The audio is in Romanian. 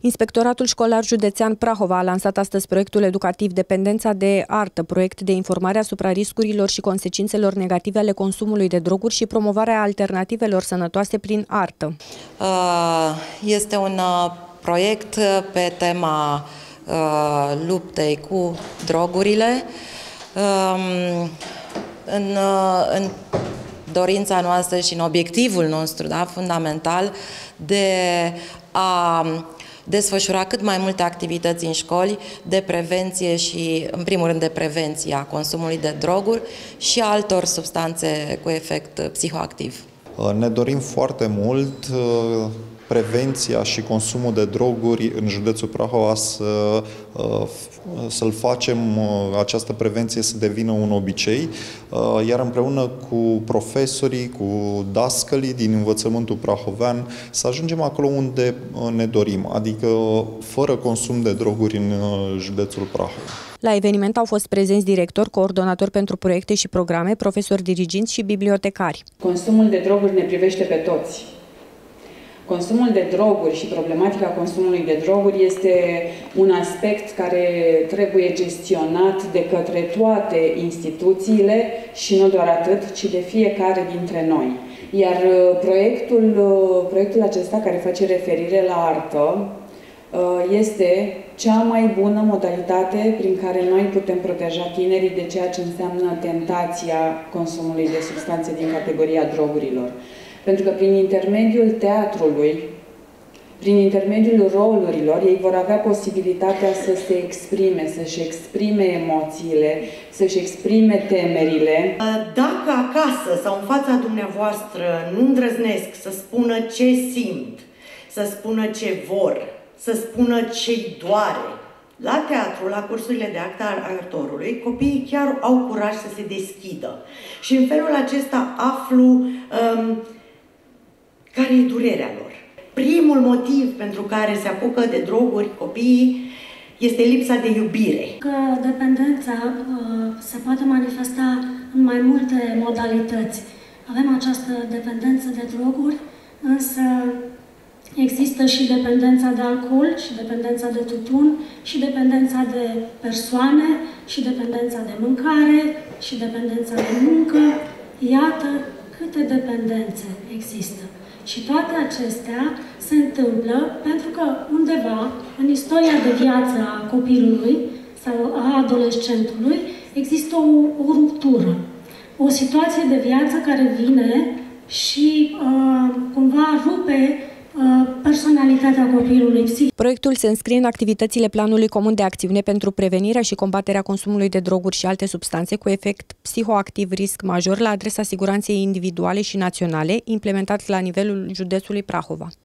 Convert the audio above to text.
Inspectoratul Școlar Județean Prahova a lansat astăzi proiectul educativ Dependența de artă, proiect de informare asupra riscurilor și consecințelor negative ale consumului de droguri și promovarea alternativelor sănătoase prin artă. Uh, este un uh, proiect pe tema uh, luptei cu drogurile. Um, în, în dorința noastră și în obiectivul nostru da, fundamental de a desfășura cât mai multe activități în școli de prevenție și, în primul rând, de prevenție a consumului de droguri și altor substanțe cu efect psihoactiv. Ne dorim foarte mult prevenția și consumul de droguri în județul Prahova să, uh, să-l facem, uh, această prevenție să devină un obicei, uh, iar împreună cu profesorii, cu dascălii din învățământul prahovean, să ajungem acolo unde ne dorim, adică fără consum de droguri în județul Prahova. La eveniment au fost prezenți directori, coordonatori pentru proiecte și programe, profesori diriginți și bibliotecari. Consumul de droguri ne privește pe toți Consumul de droguri și problematica consumului de droguri este un aspect care trebuie gestionat de către toate instituțiile și nu doar atât, ci de fiecare dintre noi. Iar uh, proiectul, uh, proiectul acesta care face referire la artă uh, este cea mai bună modalitate prin care noi putem proteja tinerii de ceea ce înseamnă tentația consumului de substanțe din categoria drogurilor. Pentru că prin intermediul teatrului, prin intermediul rolurilor, ei vor avea posibilitatea să se exprime, să-și exprime emoțiile, să-și exprime temerile. Dacă acasă sau în fața dumneavoastră nu îndrăznesc să spună ce simt, să spună ce vor, să spună ce-i doare, la teatru, la cursurile de act al actorului, copiii chiar au curaj să se deschidă. Și în felul acesta aflu um, care e durerea lor. Primul motiv pentru care se apucă de droguri copiii este lipsa de iubire. Că dependența uh, se poate manifesta în mai multe modalități. Avem această dependență de droguri, însă există și dependența de alcool, și dependența de tutun, și dependența de persoane, și dependența de mâncare, și dependența de muncă. Iată câte dependențe există. Și toate acestea se întâmplă pentru că undeva, în istoria de viață a copilului sau a adolescentului, există o, o ruptură. O situație de viață care vine și uh, cumva rupe uh, personalitatea copilului. Proiectul se înscrie în activitățile Planului Comun de Acțiune pentru prevenirea și combaterea consumului de droguri și alte substanțe cu efect psihoactiv risc major la adresa siguranței individuale și naționale, implementat la nivelul județului Prahova.